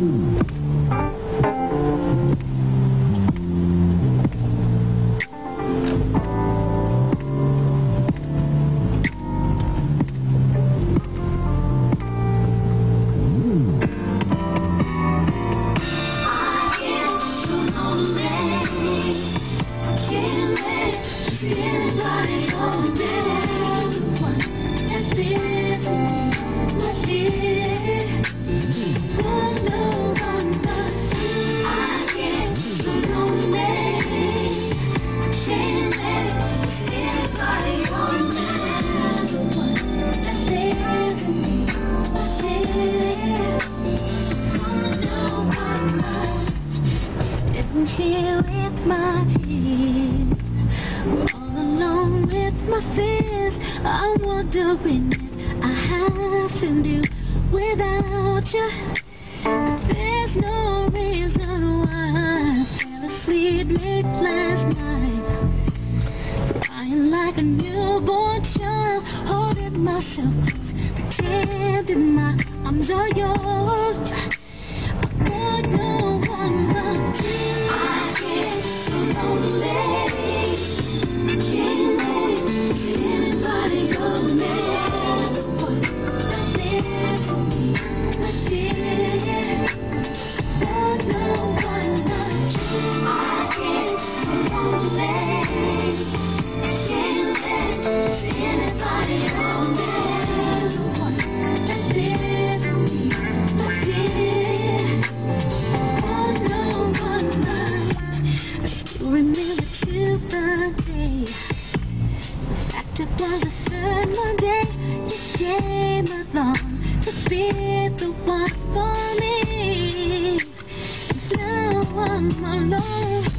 you. My tears. All alone with my fears. I'm wondering if I have to do without you. But there's no reason why I fell asleep late last night. Crying like a newborn child, holding myself pretending my arms are yours. Oh. To a one Monday. you came along to be the one for me. Now I'm alone.